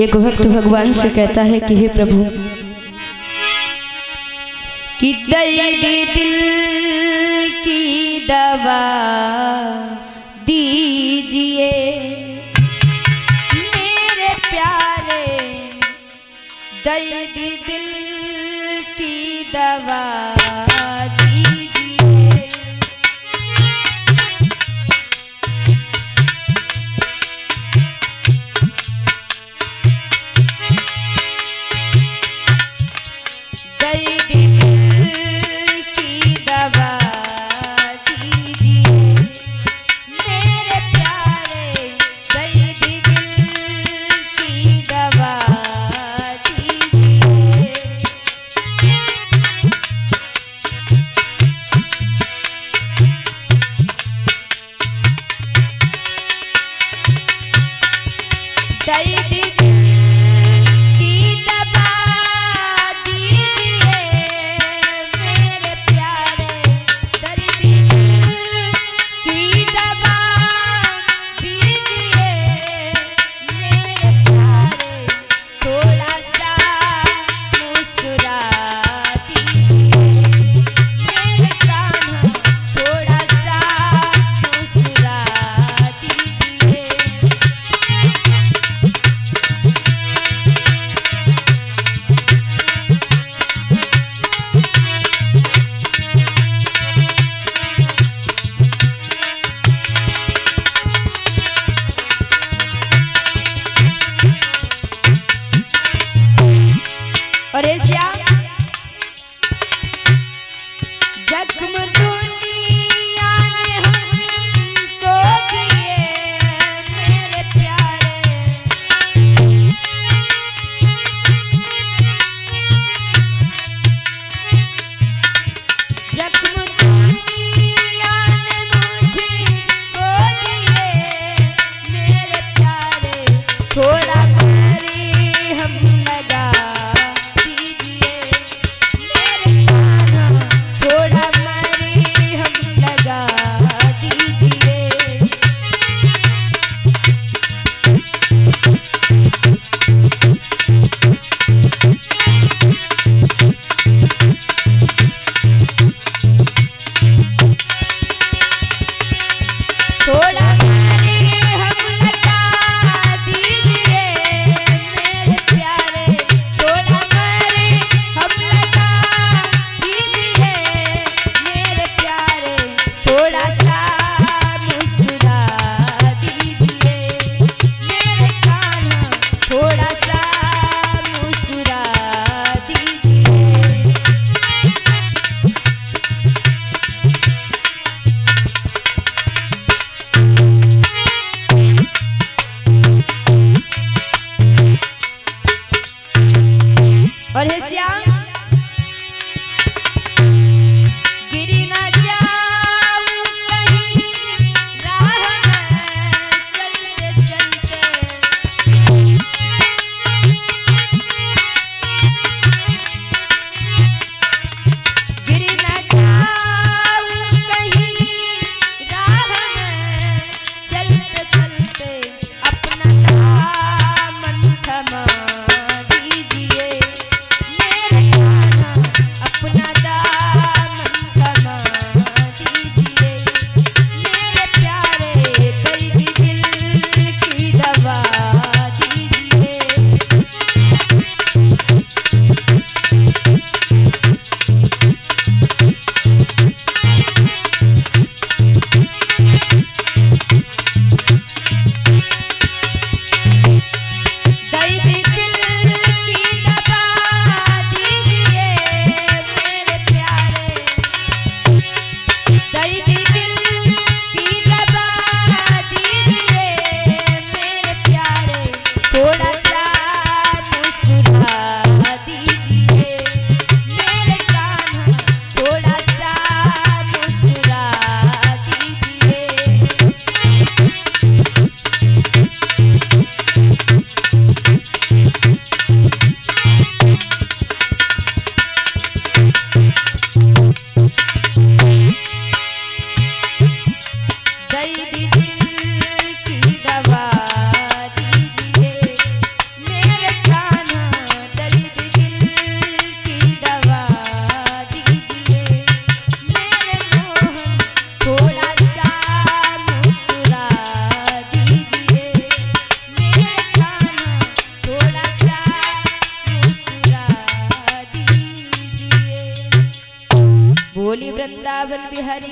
एक भक्त भगवान से कहता है कि हे प्रभु, कि दर्द दिल की दवा दीजिए। मेरे प्यारे दर्द दिल की दवा दी That's जाएगी Biharani